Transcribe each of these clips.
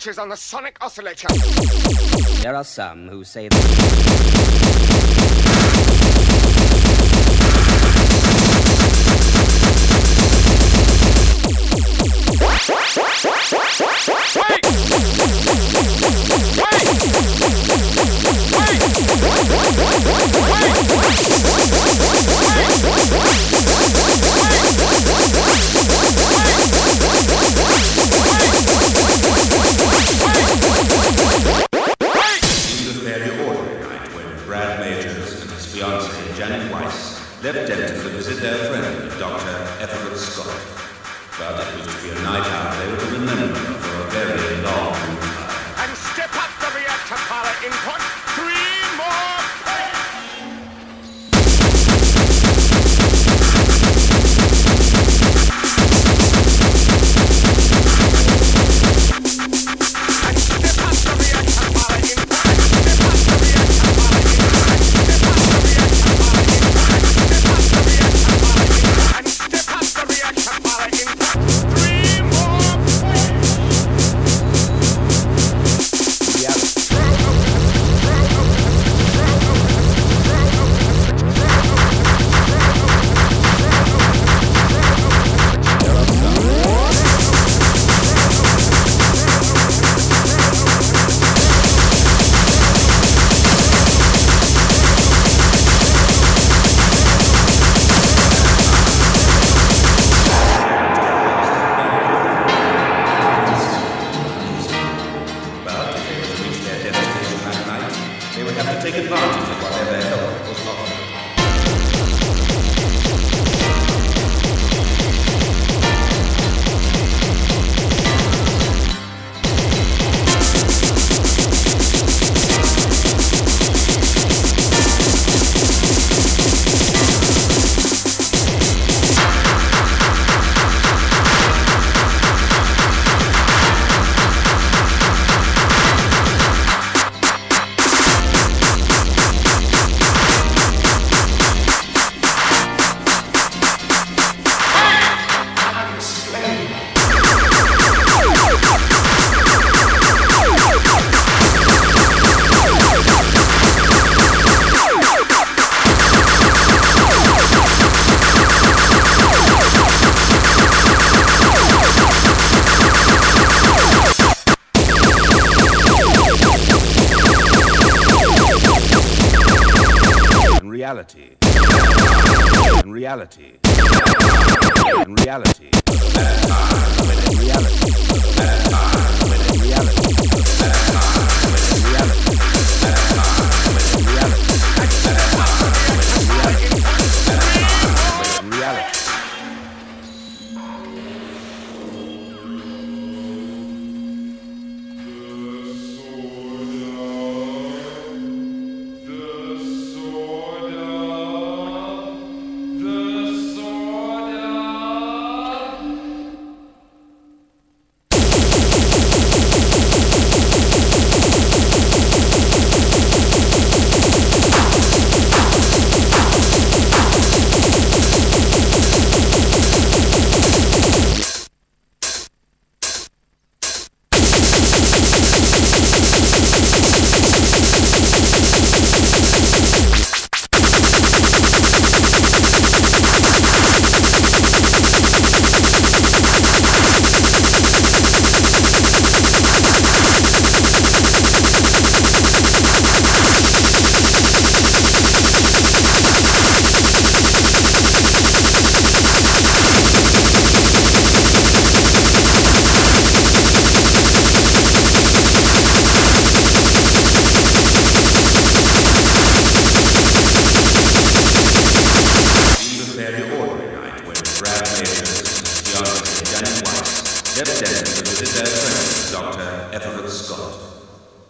switches on the sonic oscillator. There are some who say that. Wait! Wait! left Denton to visit their friend, Dr. Everett Scott. But it was to be a night reality. In reality. In reality. In reality. In reality.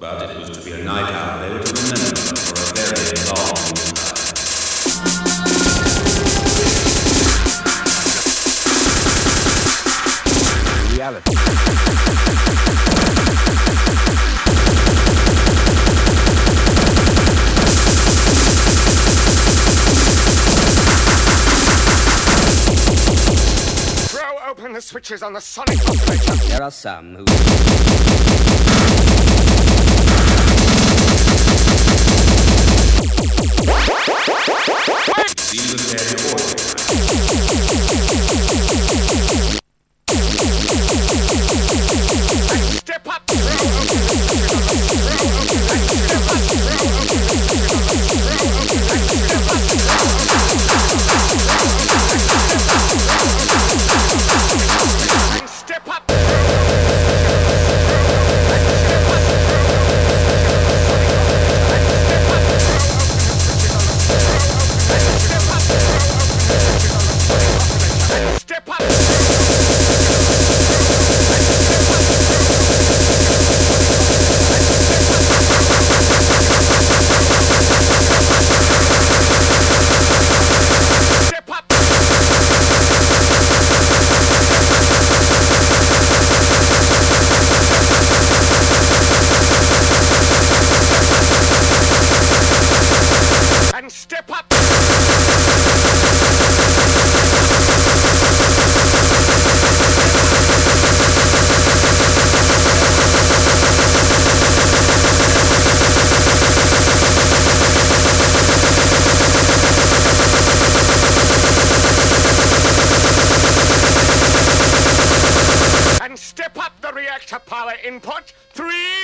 But it was to be a night out they were to remember for a very long switches on the sonic. There are some who... Power input. Three.